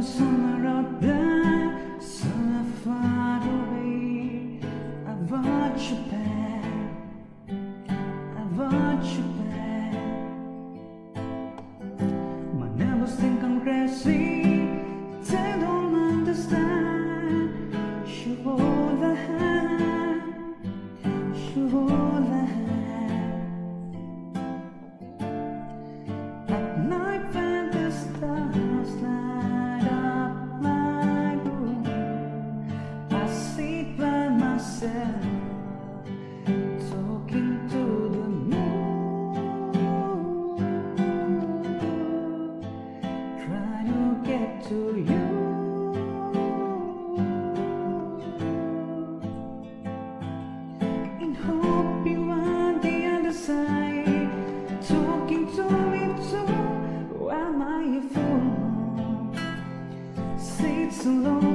Somewhere out there, somewhere far away, I want you back. I want you back. My neighbors think I'm crazy. sand, talking to the moon, trying to get to you. In hope you on the other side, talking to me too. Am I a fool? Say it's alone.